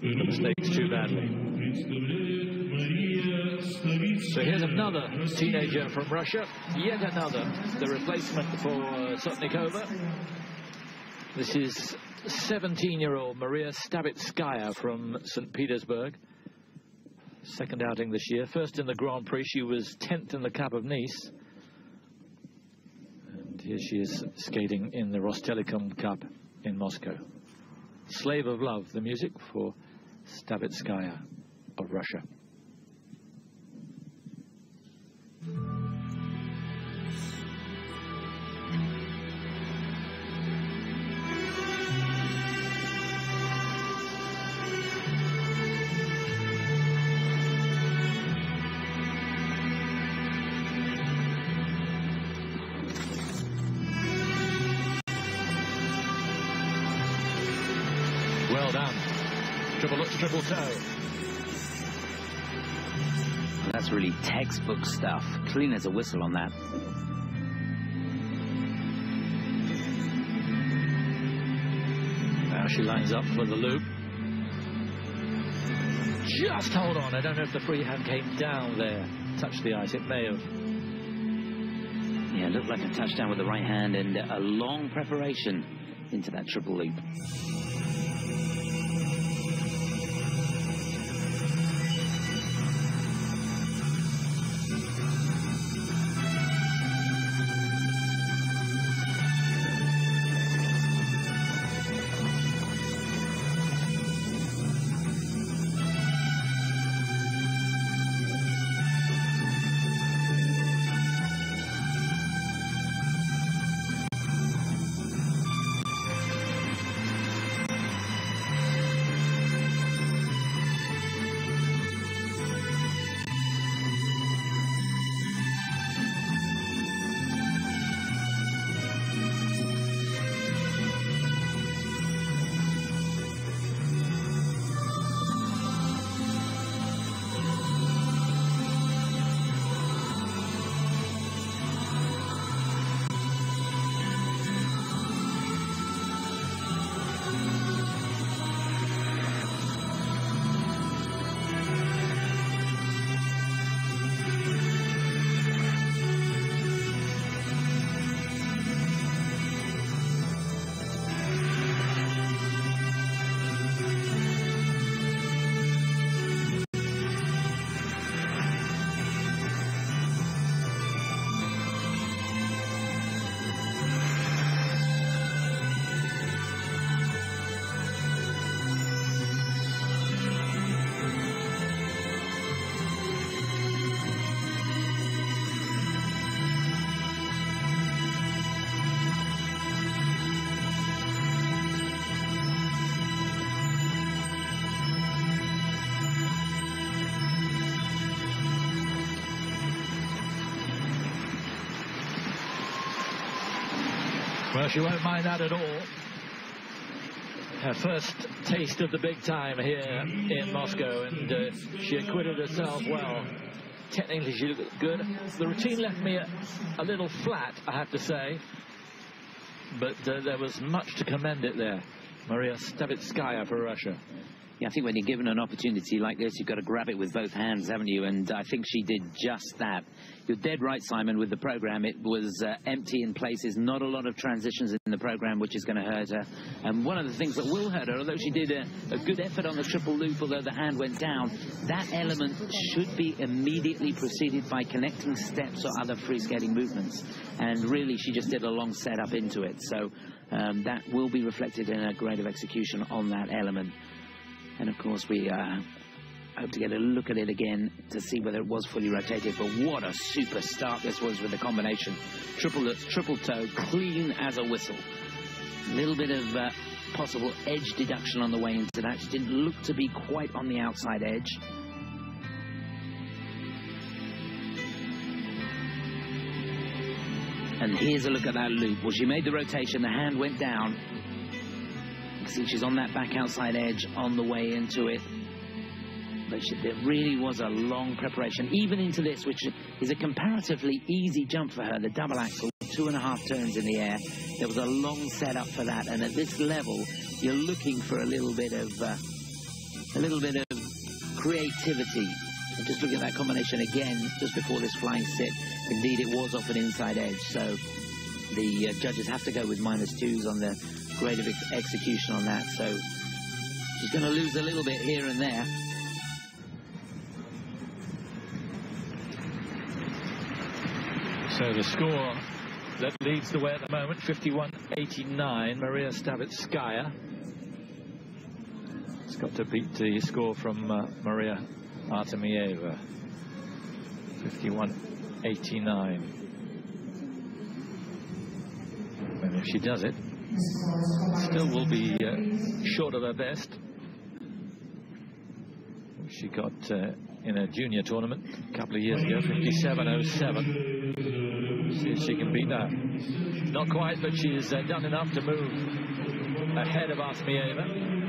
the mistakes too badly. So here's another teenager from Russia, yet another, the replacement for Sotnikova. This is 17-year-old Maria Stavitskaya from St. Petersburg. Second outing this year. First in the Grand Prix, she was 10th in the Cup of Nice. And here she is skating in the Rostelecom Cup in Moscow. Slave of Love, the music for Stavitskaya of Russia. Well done. Triple triple toe. That's really textbook stuff. Clean as a whistle on that. Now she lines up for the loop. Just hold on. I don't know if the free hand came down there. Touched the ice. It may have. Yeah, it looked like a touchdown with the right hand and a long preparation into that triple loop. Well, she won't mind that at all. Her first taste of the big time here in Moscow, and uh, she acquitted herself well. Technically, she looked good. The routine left me a, a little flat, I have to say, but uh, there was much to commend it there. Maria Stavitskaya for Russia. Yeah, I think when you're given an opportunity like this, you've got to grab it with both hands, haven't you? And I think she did just that. You're dead right, Simon, with the program. It was uh, empty in places, not a lot of transitions in the program, which is going to hurt her. And one of the things that will hurt her, although she did a, a good effort on the triple loop, although the hand went down, that element should be immediately preceded by connecting steps or other free skating movements. And really, she just did a long setup into it. So um, that will be reflected in a grade of execution on that element. And of course, we uh, hope to get a look at it again to see whether it was fully rotated. But what a super start this was with the combination. Triple, triple toe, clean as a whistle. A little bit of uh, possible edge deduction on the way into that. She didn't look to be quite on the outside edge. And here's a look at that loop. Well, she made the rotation, the hand went down. She's on that back outside edge on the way into it. But she, there really was a long preparation, even into this, which is a comparatively easy jump for her, the double axel, two and a half turns in the air. There was a long setup for that, and at this level, you're looking for a little bit of uh, a little bit of creativity. And just looking at that combination again, just before this flying sit, indeed it was off an inside edge. So the uh, judges have to go with minus twos on the grade of ex execution on that. So she's going to lose a little bit here and there. So the score that leads the way at the moment, 51-89, Maria Stavitskaya. It's got to beat the score from uh, Maria Artemieva. 51-89. And if she does it, still will be uh, short of her best. She got uh, in a junior tournament a couple of years ago, 57.07. See if she can beat that. Not quite, but she's uh, done enough to move ahead of Artemieva.